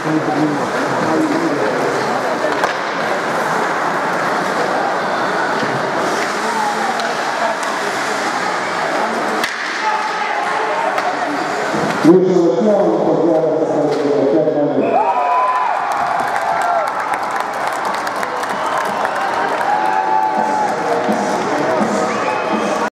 優勝の際をお手洗いされていただきます。